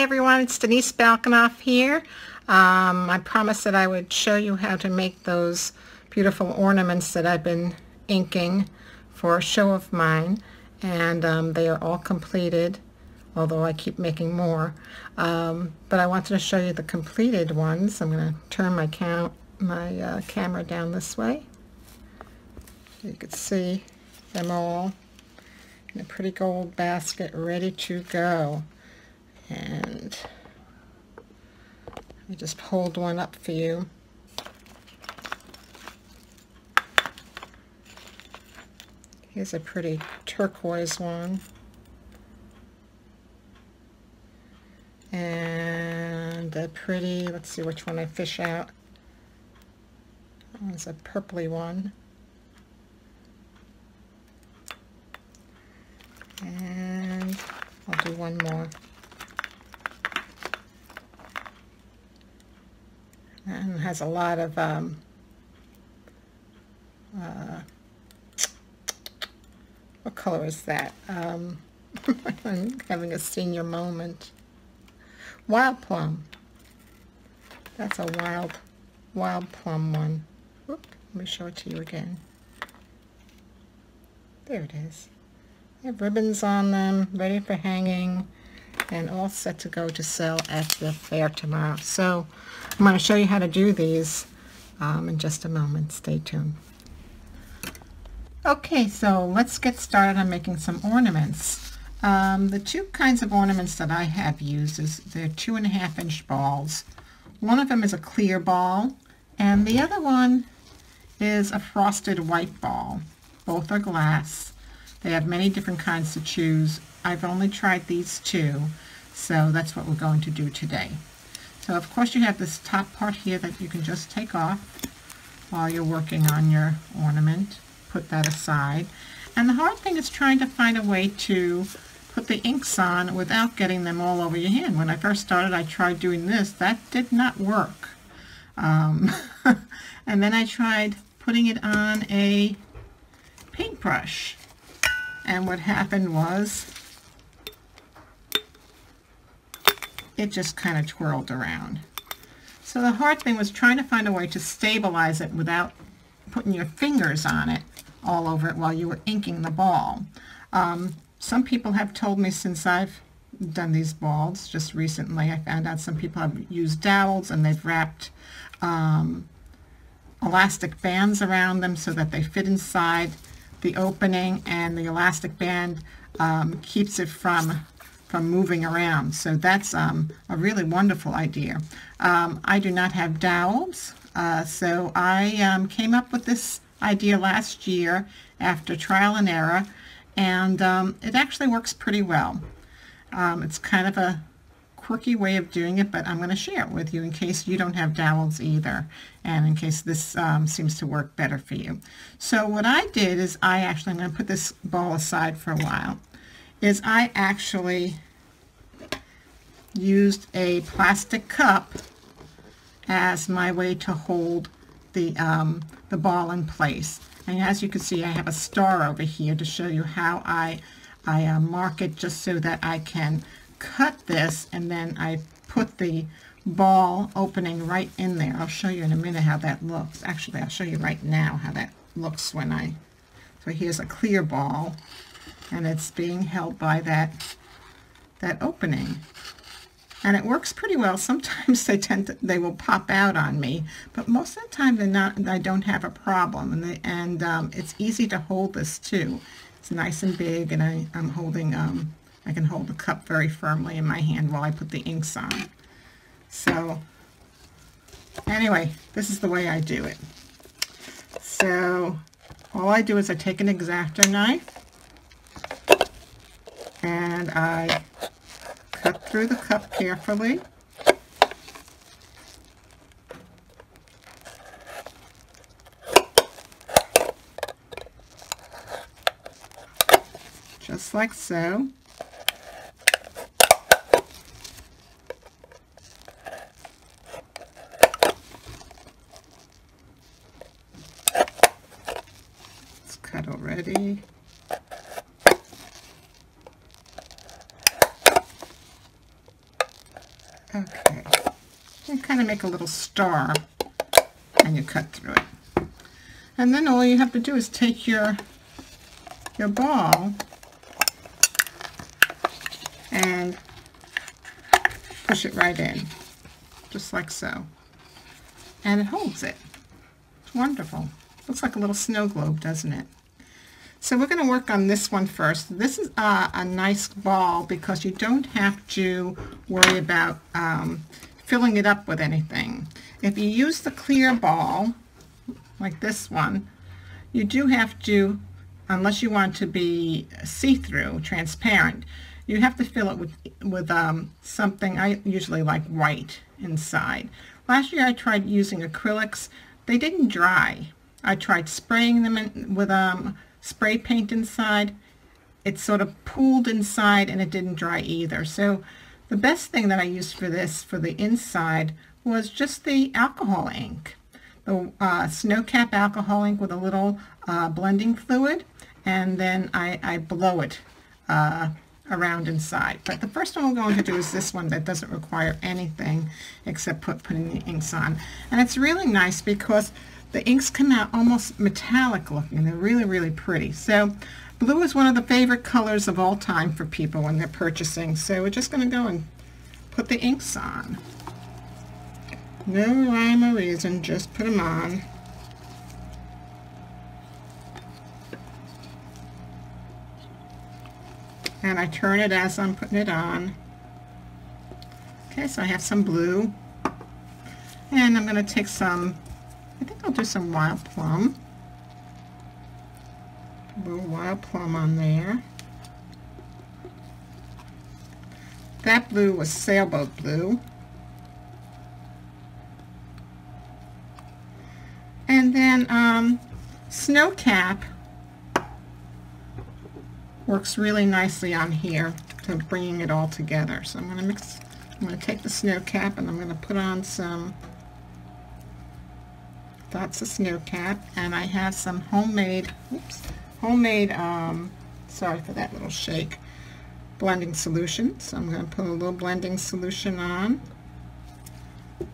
Everyone, it's Denise Balcanoff here. Um, I promised that I would show you how to make those beautiful ornaments that I've been inking for a show of mine and um, they are all completed although I keep making more um, but I wanted to show you the completed ones. I'm going to turn my, count, my uh, camera down this way. You can see them all in a pretty gold basket ready to go and I just hold one up for you. Here's a pretty turquoise one. And a pretty, let's see which one I fish out. It's a purpley one. And I'll do one more. and has a lot of um, uh, what color is that? Um, I'm having a senior moment. Wild plum. That's a wild, wild plum one. Let me show it to you again. There it is. They have ribbons on them, ready for hanging and all set to go to sell at the fair tomorrow. So I'm going to show you how to do these um, in just a moment. Stay tuned. Okay, so let's get started on making some ornaments. Um, the two kinds of ornaments that I have used is they're two and a half inch balls. One of them is a clear ball and the other one is a frosted white ball. Both are glass. They have many different kinds to choose. I've only tried these two, so that's what we're going to do today. So of course you have this top part here that you can just take off while you're working on your ornament. Put that aside. And the hard thing is trying to find a way to put the inks on without getting them all over your hand. When I first started I tried doing this. That did not work. Um, and then I tried putting it on a paintbrush and what happened was it just kind of twirled around. So the hard thing was trying to find a way to stabilize it without putting your fingers on it all over it while you were inking the ball. Um, some people have told me since I've done these balls just recently, I found out some people have used dowels and they've wrapped um, elastic bands around them so that they fit inside the opening and the elastic band um, keeps it from from moving around. So that's um, a really wonderful idea. Um, I do not have dowels, uh, so I um, came up with this idea last year after trial and error, and um, it actually works pretty well. Um, it's kind of a quirky way of doing it, but I'm going to share it with you in case you don't have dowels either, and in case this um, seems to work better for you. So what I did is I actually, I'm going to put this ball aside for a while, is I actually used a plastic cup as my way to hold the, um, the ball in place. And as you can see, I have a star over here to show you how I, I uh, mark it just so that I can cut this and then I put the ball opening right in there. I'll show you in a minute how that looks. Actually, I'll show you right now how that looks when I... So here's a clear ball and it's being held by that, that opening. And it works pretty well. Sometimes they tend to, they will pop out on me, but most of the time they're not, I don't have a problem. And, they, and um, it's easy to hold this too. It's nice and big and I, I'm holding um, I can hold the cup very firmly in my hand while I put the inks on. So anyway, this is the way I do it. So all I do is I take an X-Acto knife and I cut through the cup carefully. Just like so. already. kind of make a little star and you cut through it. And then all you have to do is take your your ball and push it right in, just like so. And it holds it. It's wonderful. Looks like a little snow globe, doesn't it? So we're going to work on this one first. This is uh, a nice ball because you don't have to worry about um, filling it up with anything. If you use the clear ball, like this one, you do have to, unless you want to be see-through, transparent, you have to fill it with, with um, something, I usually like white inside. Last year I tried using acrylics. They didn't dry. I tried spraying them in, with um, spray paint inside. It sort of pooled inside and it didn't dry either. So the best thing that I used for this, for the inside, was just the alcohol ink. The uh, snow cap alcohol ink with a little uh, blending fluid. And then I, I blow it uh, around inside. But the first one we're going to do is this one that doesn't require anything except put, putting the inks on. And it's really nice because the inks come out almost metallic looking. They're really, really pretty. So blue is one of the favorite colors of all time for people when they're purchasing. So we're just going to go and put the inks on. No rhyme or reason, just put them on. And I turn it as I'm putting it on. Okay, so I have some blue. And I'm going to take some I think I'll do some wild plum. Little wild plum on there. That blue was sailboat blue. And then um, snow cap works really nicely on here to bringing it all together. So I'm going to mix, I'm going to take the snow cap and I'm going to put on some that's a snow cap and I have some homemade oops, homemade um, sorry for that little shake blending solution. So I'm going to put a little blending solution on.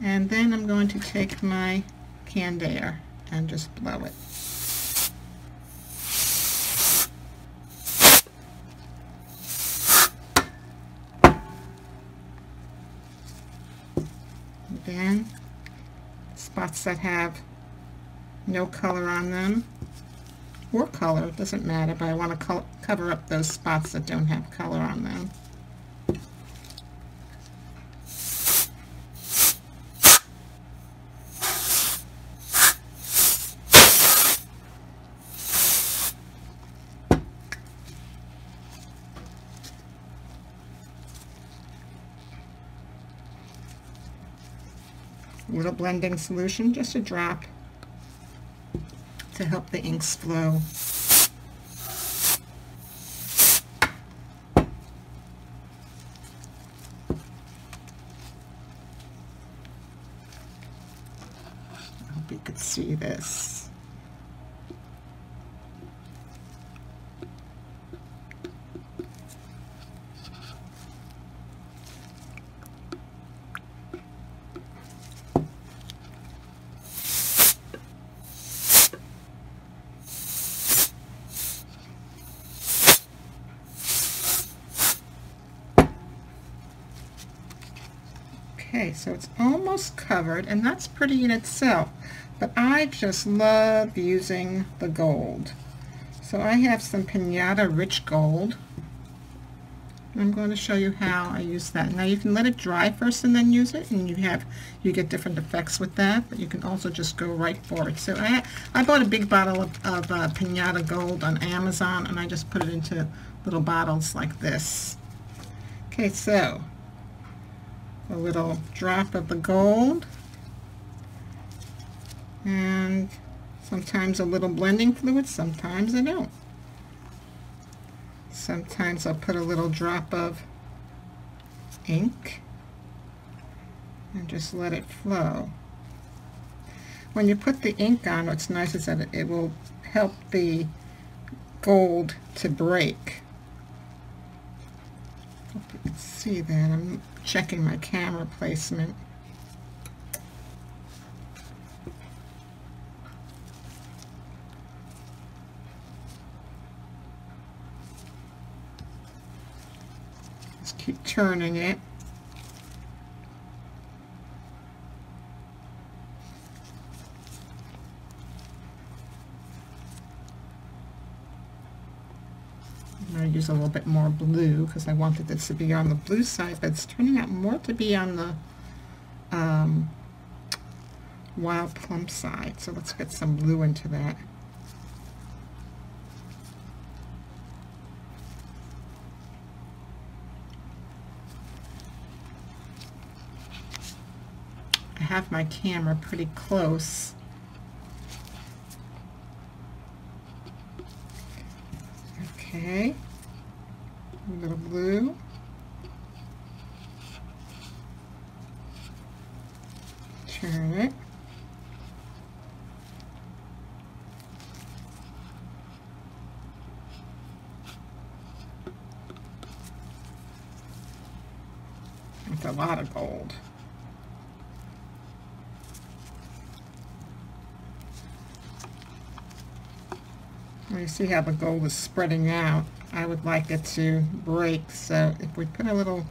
And then I'm going to take my canned air and just blow it. Then spots that have no color on them or color, it doesn't matter, but I want to co cover up those spots that don't have color on them. little blending solution, just a drop to help the inks flow. I hope you could see this. Okay, so it's almost covered, and that's pretty in itself, but I just love using the gold. So I have some Pinata Rich Gold. I'm going to show you how I use that. Now you can let it dry first and then use it, and you have you get different effects with that. But you can also just go right for it. So I I bought a big bottle of, of uh, Pinata Gold on Amazon, and I just put it into little bottles like this. Okay, so a little drop of the gold and sometimes a little blending fluid, sometimes I don't. Sometimes I'll put a little drop of ink and just let it flow. When you put the ink on, what's nice is that it, will help the gold to break. Hope you can see that. I'm checking my camera placement. Just keep turning it. Use a little bit more blue because I wanted this to be on the blue side, but it's turning out more to be on the um, wild plum side. So let's get some blue into that. I have my camera pretty close. Okay, a little blue. Turn it. It's a lot of gold. You see how the gold is spreading out. I would like it to break, so if we put a little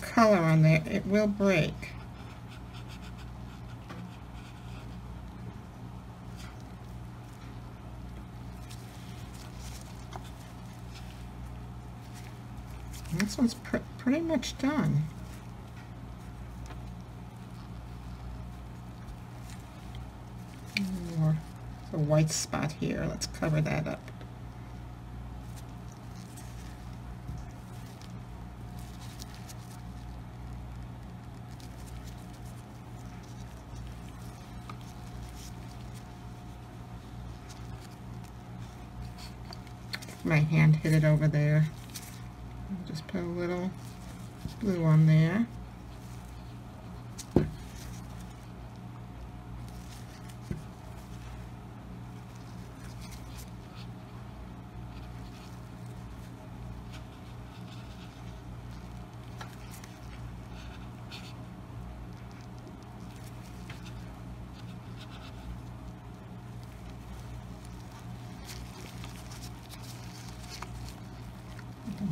color on there, it will break. this one's pr pretty much done. More a white spot here. Let's cover that up. My hand hit it over there. Just put a little blue on there.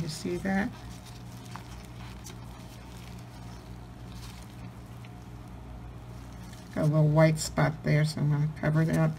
You see that? Got a little white spot there, so I'm going to cover that.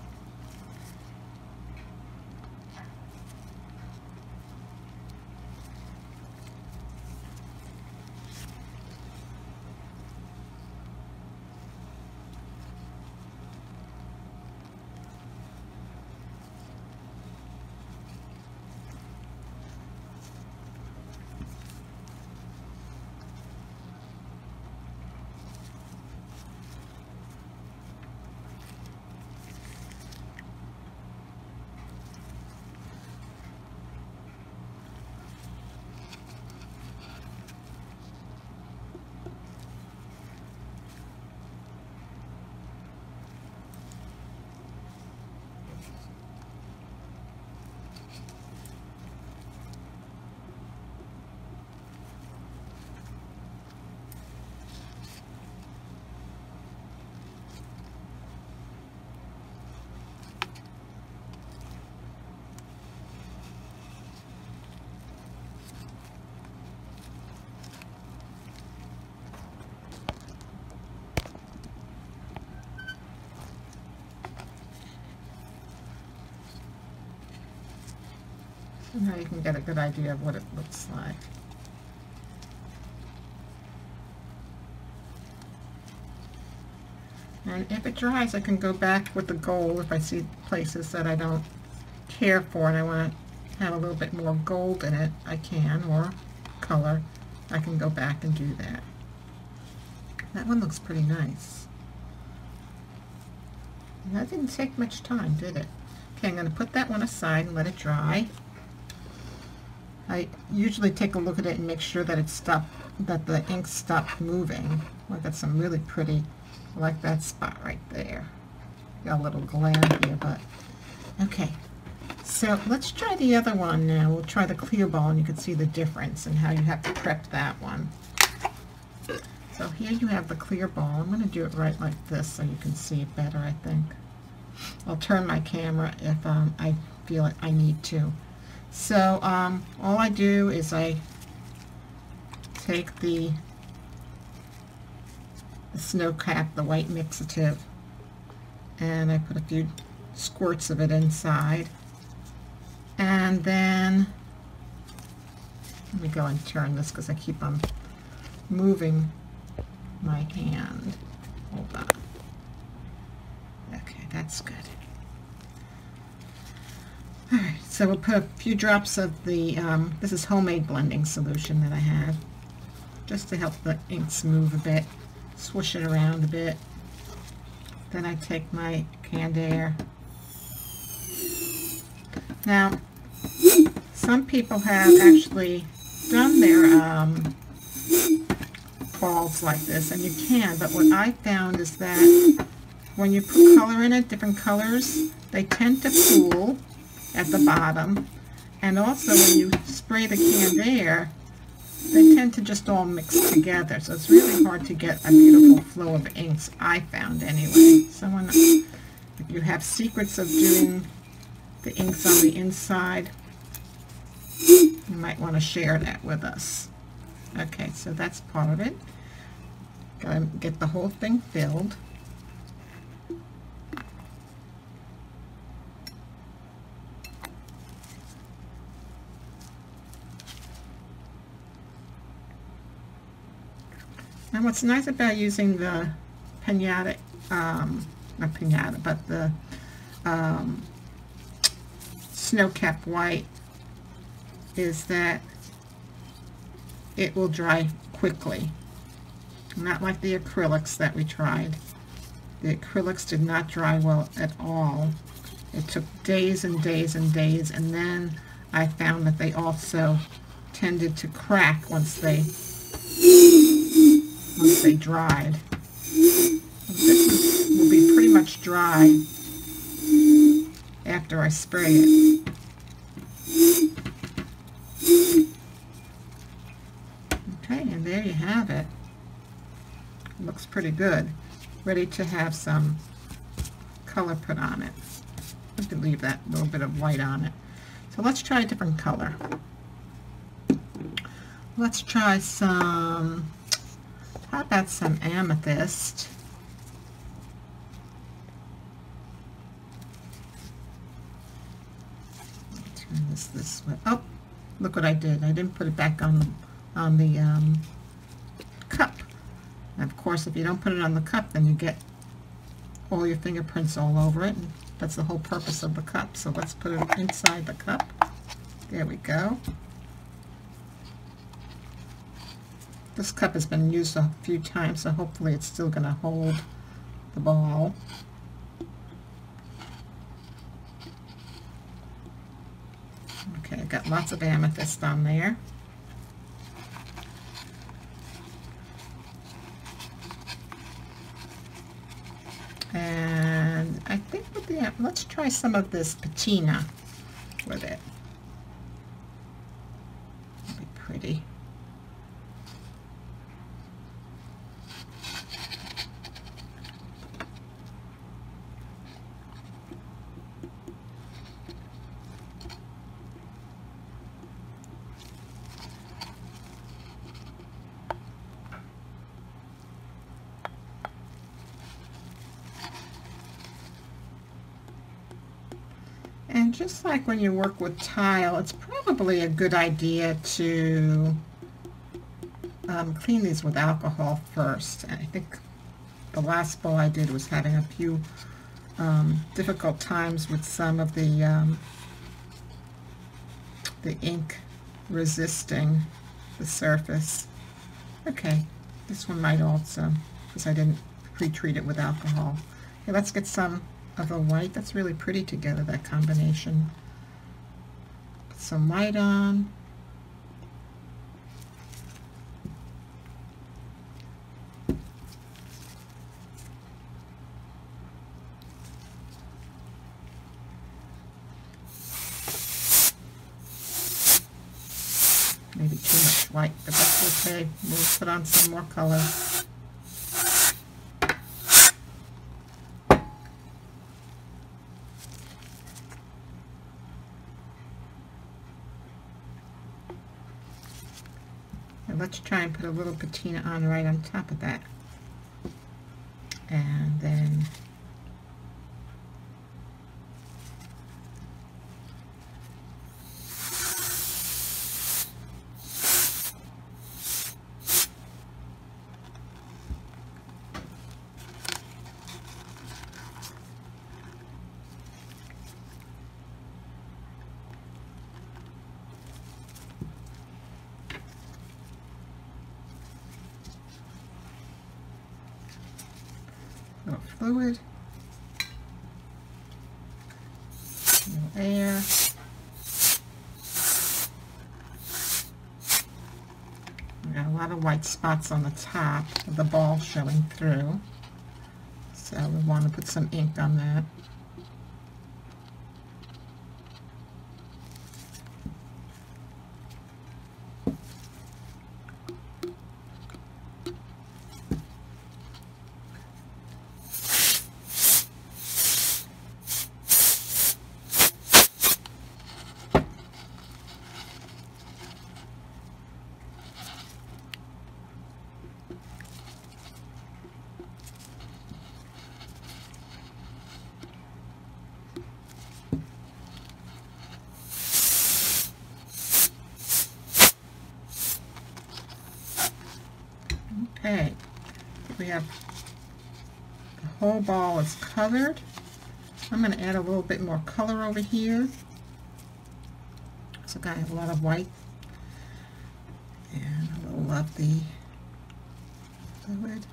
Now you can get a good idea of what it looks like. And if it dries, I can go back with the gold if I see places that I don't care for and I want to have a little bit more gold in it, I can, or color. I can go back and do that. That one looks pretty nice. That didn't take much time, did it? Okay, I'm going to put that one aside and let it dry. I usually take a look at it and make sure that it stopped, that the ink stopped moving. I got some really pretty, I like that spot right there. Got a little glare here, but okay. So let's try the other one now. We'll try the clear ball and you can see the difference and how you have to prep that one. So here you have the clear ball. I'm going to do it right like this so you can see it better, I think. I'll turn my camera if um, I feel it, I need to. So um, all I do is I take the, the snow cap, the white mixative, and I put a few squirts of it inside. And then, let me go and turn this because I keep on moving my hand. Hold on. Okay, that's good. Alright, so we'll put a few drops of the, um, this is homemade blending solution that I have, just to help the inks move a bit, swish it around a bit. Then I take my canned air. Now, some people have actually done their um, balls like this, and you can, but what I found is that when you put color in it, different colors, they tend to pool at the bottom. And also when you spray the canned air, they tend to just all mix together. So it's really hard to get a beautiful flow of inks, I found anyway. Someone, if you have secrets of doing the inks on the inside, you might want to share that with us. Okay, so that's part of it. Gotta get the whole thing filled. And what's nice about using the pinata, um, not pinata, but the um, snow cap white is that it will dry quickly. Not like the acrylics that we tried. The acrylics did not dry well at all. It took days and days and days, and then I found that they also tended to crack once they once they dried. This will be pretty much dry after I spray it. Okay, and there you have it. Looks pretty good. Ready to have some color put on it. I can leave that little bit of white on it. So let's try a different color. Let's try some how about some amethyst? Turn this this way. Oh, look what I did. I didn't put it back on the, on the um, cup. And of course, if you don't put it on the cup, then you get all your fingerprints all over it. And that's the whole purpose of the cup. So let's put it inside the cup. There we go. This cup has been used a few times, so hopefully it's still going to hold the ball. Okay, got lots of amethyst on there. And I think with the, let's try some of this patina with it. That'd be pretty. And just like when you work with tile, it's probably a good idea to um, clean these with alcohol first. I think the last bowl I did was having a few um, difficult times with some of the um, the ink resisting the surface. Okay, this one might also, because I didn't pre-treat it with alcohol. Okay, let's get some of the white. That's really pretty together, that combination. Some white on. Maybe too much white, but that's okay. We'll put on some more color. Let's try and put a little patina on right on top of that. And then little fluid, air. Got a lot of white spots on the top of the ball showing through. So we want to put some ink on that. Okay, we have the whole ball is colored. I'm going to add a little bit more color over here. So I have a lot of white and a little of the fluid.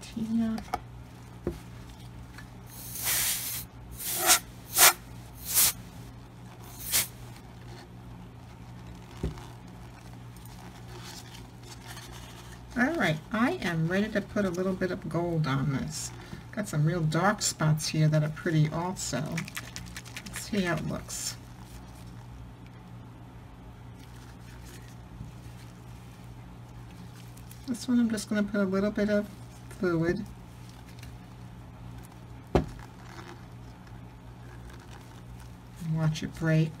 Tina. Alright, I am ready to put a little bit of gold on this. Got some real dark spots here that are pretty also. Let's see how it looks. This one I'm just going to put a little bit of fluid. Watch it break.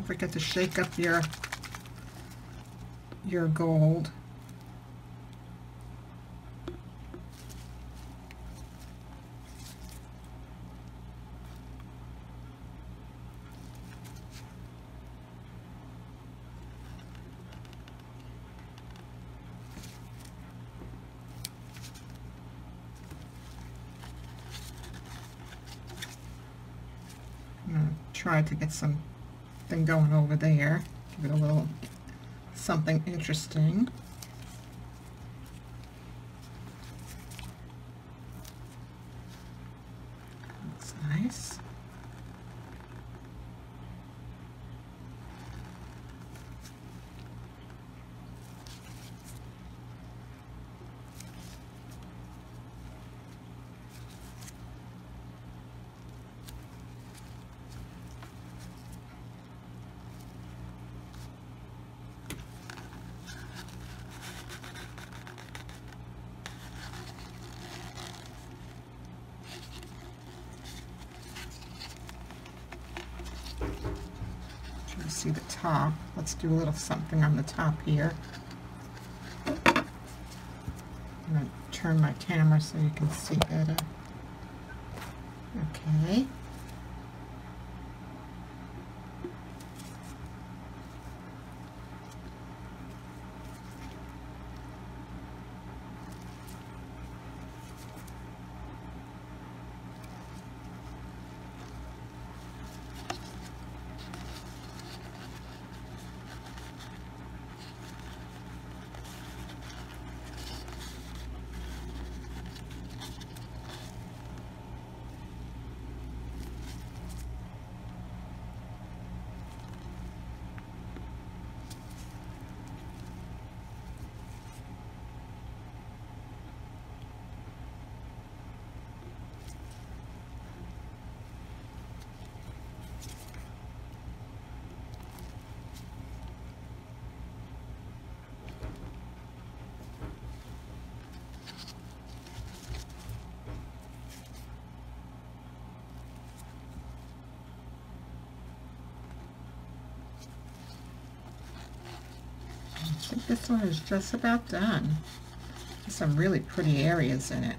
Don't forget to shake up your your gold. Hmm, try to get some thing going over there. Give it a little something interesting. Looks nice. Try to see the top. Let's do a little something on the top here. I'm going to turn my camera so you can see better. Okay. Think this one is just about done. There's some really pretty areas in it.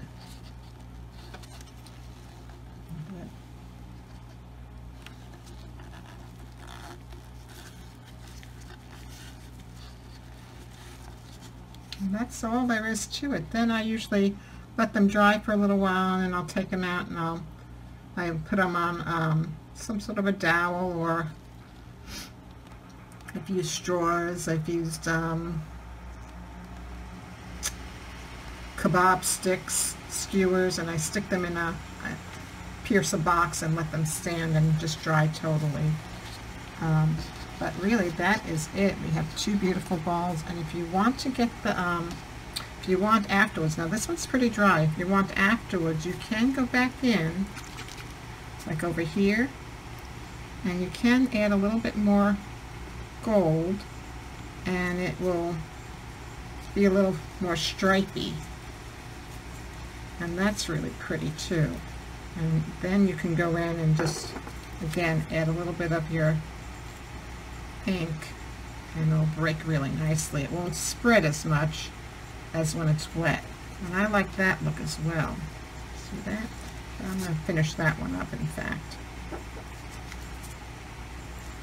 And that's all there is to it. Then I usually let them dry for a little while and then I'll take them out and I'll I put them on um, some sort of a dowel or I've used straws, I've used um, kebab sticks, skewers, and I stick them in a, I pierce a box and let them stand and just dry totally. Um, but really that is it. We have two beautiful balls and if you want to get the, um, if you want afterwards, now this one's pretty dry, if you want afterwards you can go back in, like over here, and you can add a little bit more gold and it will be a little more stripy and that's really pretty too and then you can go in and just again add a little bit of your ink and it'll break really nicely. It won't spread as much as when it's wet. And I like that look as well. See that? I'm going to finish that one up in fact.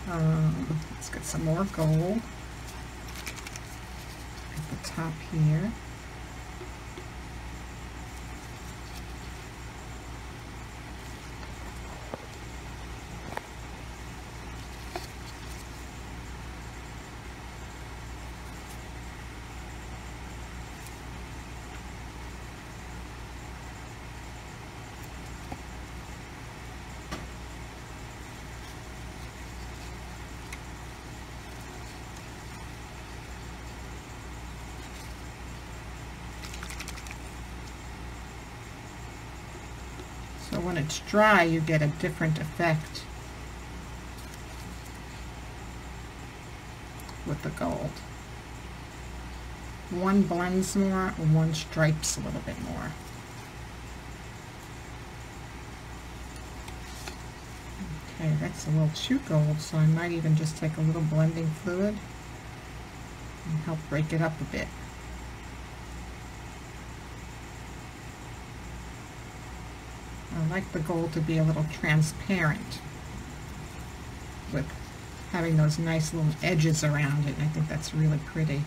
Um, let's get some more gold at the top here. So when it's dry, you get a different effect with the gold. One blends more, one stripes a little bit more. Okay, that's a little too gold, so I might even just take a little blending fluid and help break it up a bit. Like the gold to be a little transparent with having those nice little edges around it. I think that's really pretty.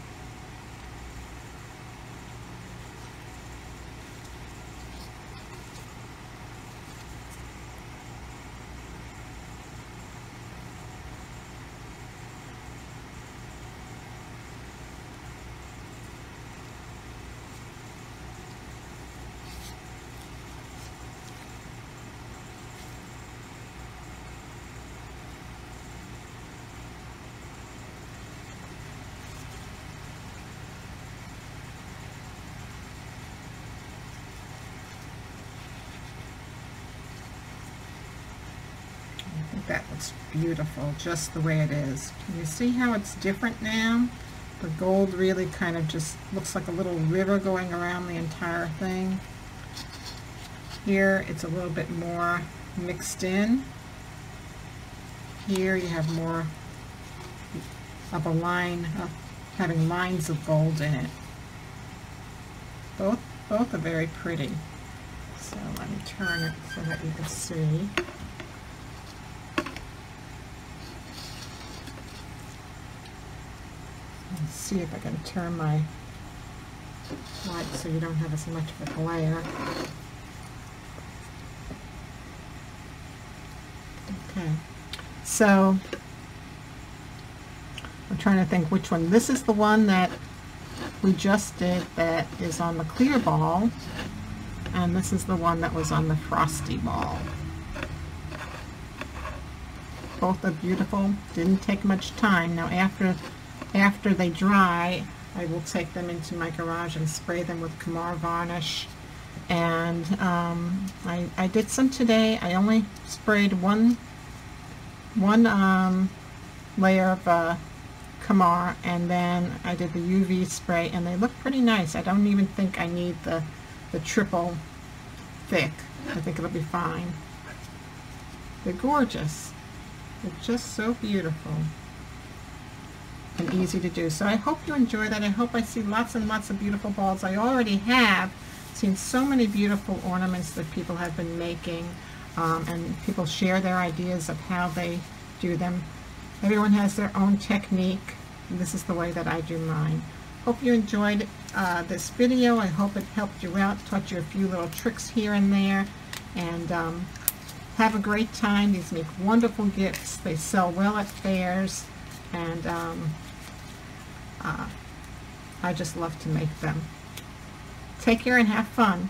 that looks beautiful just the way it is. Can you see how it's different now? The gold really kind of just looks like a little river going around the entire thing. Here it's a little bit more mixed in. Here you have more of a line, of having lines of gold in it. Both, both are very pretty. So let me turn it so that you can see. See if I can turn my light so you don't have as much of a glare. Okay, so I'm trying to think which one. This is the one that we just did that is on the clear ball, and this is the one that was on the frosty ball. Both are beautiful, didn't take much time. Now after after they dry, I will take them into my garage and spray them with Kamar varnish. And um, I, I did some today. I only sprayed one one um, layer of uh, Kamar and then I did the UV spray and they look pretty nice. I don't even think I need the, the triple thick. I think it'll be fine. They're gorgeous. They're just so beautiful. And easy to do. So I hope you enjoy that. I hope I see lots and lots of beautiful balls. I already have seen so many beautiful ornaments that people have been making um, and people share their ideas of how they do them. Everyone has their own technique. This is the way that I do mine. Hope you enjoyed uh, this video. I hope it helped you out, taught you a few little tricks here and there. And um, have a great time. These make wonderful gifts. They sell well at fairs. And um, uh, I just love to make them. Take care and have fun.